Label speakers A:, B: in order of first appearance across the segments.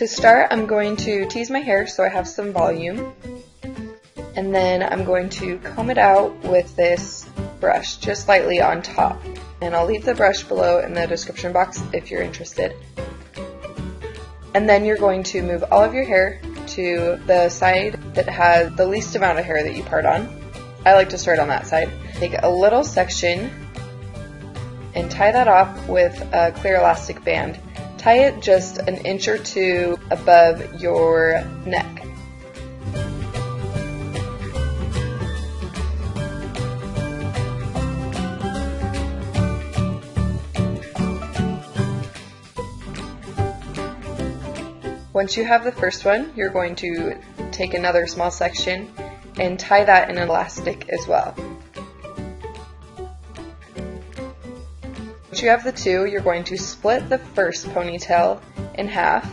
A: To start, I'm going to tease my hair so I have some volume. And then I'm going to comb it out with this brush just lightly on top. And I'll leave the brush below in the description box if you're interested. And then you're going to move all of your hair to the side that has the least amount of hair that you part on. I like to start on that side. Take a little section and tie that off with a clear elastic band. Tie it just an inch or two above your neck. Once you have the first one, you're going to take another small section and tie that in elastic as well. You have the two, you're going to split the first ponytail in half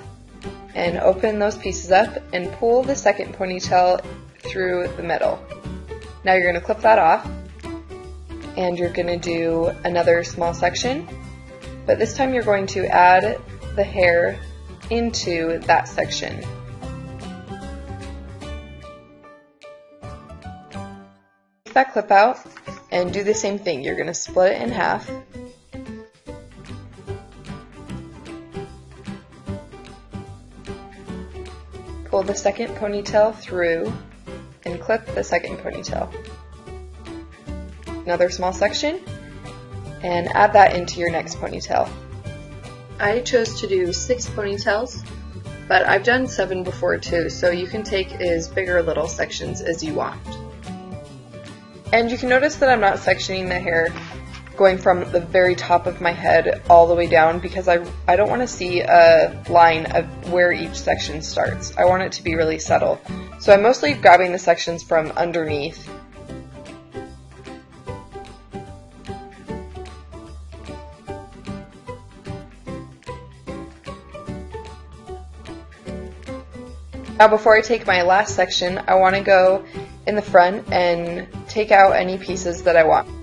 A: and open those pieces up and pull the second ponytail through the middle. Now you're going to clip that off and you're going to do another small section, but this time you're going to add the hair into that section. Take that clip out and do the same thing. You're going to split it in half. Pull the second ponytail through and clip the second ponytail. Another small section and add that into your next ponytail. I chose to do six ponytails, but I've done seven before too, so you can take as big or little sections as you want. And you can notice that I'm not sectioning the hair going from the very top of my head all the way down because I, I don't want to see a line of where each section starts. I want it to be really subtle. So I'm mostly grabbing the sections from underneath Now before I take my last section, I want to go in the front and take out any pieces that I want.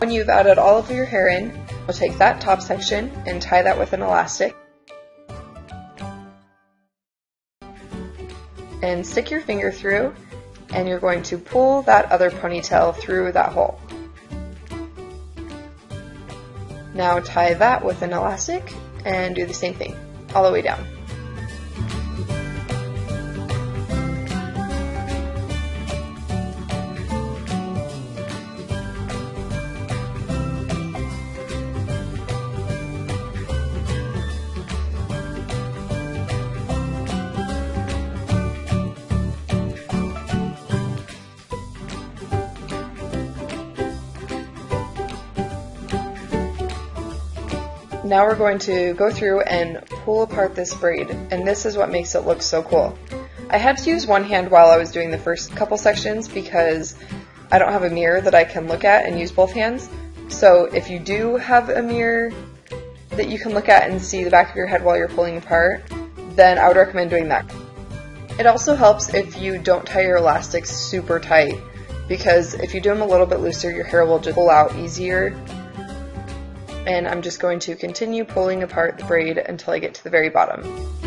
A: When you've added all of your hair in, we'll take that top section and tie that with an elastic. And stick your finger through and you're going to pull that other ponytail through that hole. Now tie that with an elastic and do the same thing all the way down. Now we're going to go through and pull apart this braid, and this is what makes it look so cool. I had to use one hand while I was doing the first couple sections because I don't have a mirror that I can look at and use both hands. So if you do have a mirror that you can look at and see the back of your head while you're pulling apart, then I would recommend doing that. It also helps if you don't tie your elastics super tight because if you do them a little bit looser, your hair will just pull out easier and I'm just going to continue pulling apart the braid until I get to the very bottom.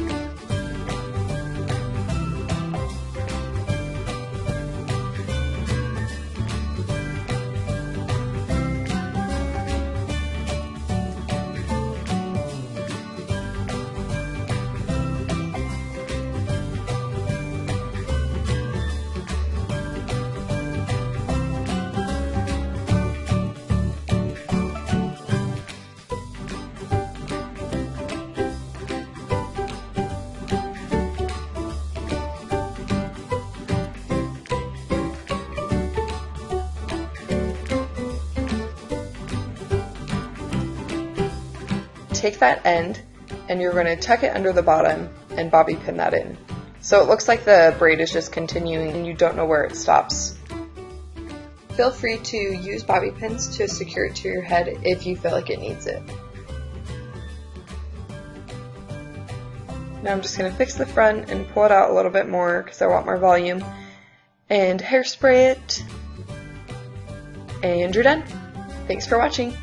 A: Take that end and you're going to tuck it under the bottom and bobby pin that in. So it looks like the braid is just continuing and you don't know where it stops. Feel free to use bobby pins to secure it to your head if you feel like it needs it. Now I'm just going to fix the front and pull it out a little bit more because I want more volume. And hairspray it. And you're done. Thanks for watching.